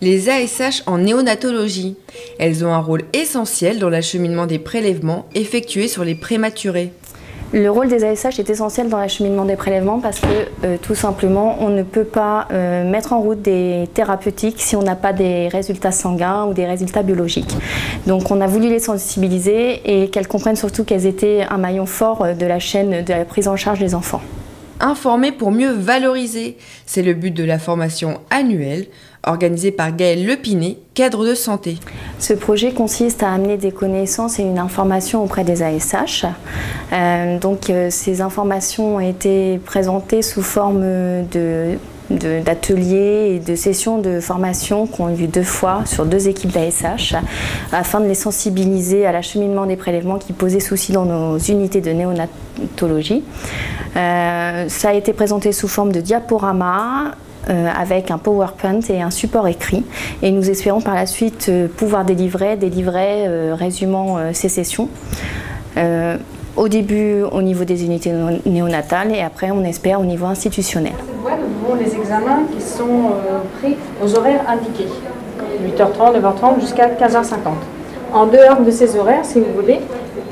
les ASH en néonatologie. Elles ont un rôle essentiel dans l'acheminement des prélèvements effectués sur les prématurés. Le rôle des ASH est essentiel dans l'acheminement des prélèvements parce que euh, tout simplement on ne peut pas euh, mettre en route des thérapeutiques si on n'a pas des résultats sanguins ou des résultats biologiques. Donc on a voulu les sensibiliser et qu'elles comprennent surtout qu'elles étaient un maillon fort euh, de la chaîne de la prise en charge des enfants. Informer pour mieux valoriser, c'est le but de la formation annuelle organisée par Gaël Lepinet, cadre de santé. Ce projet consiste à amener des connaissances et une information auprès des ASH. Euh, donc euh, ces informations ont été présentées sous forme de d'ateliers et de sessions de formation qui ont eu deux fois sur deux équipes d'ASH afin de les sensibiliser à l'acheminement des prélèvements qui posaient souci dans nos unités de néonatologie. Euh, ça a été présenté sous forme de diaporama euh, avec un PowerPoint et un support écrit. Et nous espérons par la suite euh, pouvoir délivrer des livrets résumant ces sessions. au début au niveau des unités néonatales et après on espère au niveau institutionnel. Les examens qui sont pris aux horaires indiqués, 8h30, 9h30 jusqu'à 15h50. En dehors de ces horaires, si vous voulez,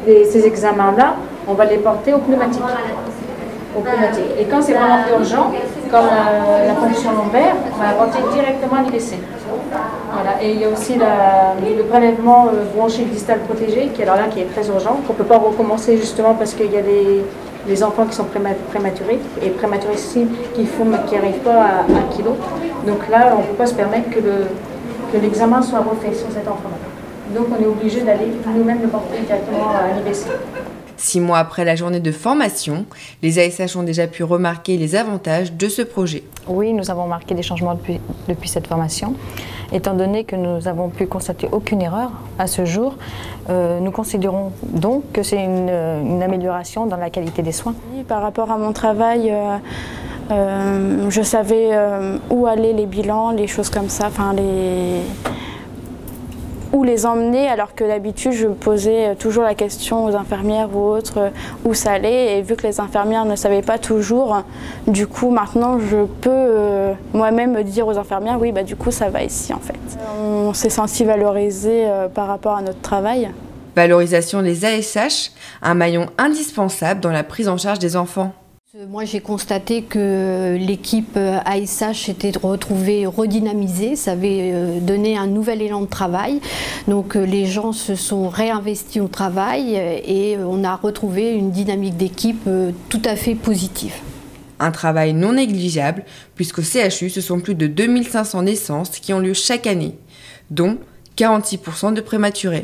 ces examens-là, on va les porter au pneumatique. Et quand c'est vraiment urgent, comme euh, la fonction lombaire, on va apporter directement à l'IBC. Voilà. Et il y a aussi le prélèvement euh, bronchique distal protégé, qui, alors là, qui est très urgent, qu'on ne peut pas recommencer justement parce qu'il y a des, enfants qui sont prématurés et prématurés ici qui fument qui n'arrivent pas à 1 kg. Donc là, on ne peut pas se permettre que l'examen soit refait sur cet enfant-là. Donc on est obligé d'aller nous-mêmes le porter directement à l'IBC. Six mois après la journée de formation, les ASH ont déjà pu remarquer les avantages de ce projet. Oui, nous avons marqué des changements depuis, depuis cette formation. Étant donné que nous n'avons pu constater aucune erreur à ce jour, euh, nous considérons donc que c'est une, amélioration dans la qualité des soins. Par rapport à mon travail, euh, euh, je savais où aller les bilans, les choses comme ça, enfin les où les emmener alors que d'habitude je posais toujours la question aux infirmières ou autres euh, où ça allait et vu que les infirmières ne savaient pas toujours, du coup maintenant je peux euh, moi-même dire aux infirmières oui bah du coup ça va ici en fait. On s'est senti valorisé euh, par rapport à notre travail. Valorisation des ASH, un maillon indispensable dans la prise en charge des enfants. Moi, j'ai constaté que l'équipe ASH était retrouvée redynamisée, ça avait euh, donné un nouvel élan de travail. Donc euh, les gens se sont réinvestis au travail et on a retrouvé une dynamique d'équipe euh, tout à fait positive. Un travail non négligeable, puisqu'au CHU, ce sont plus de 2500 naissances qui ont lieu chaque année, dont 46% de prématurés.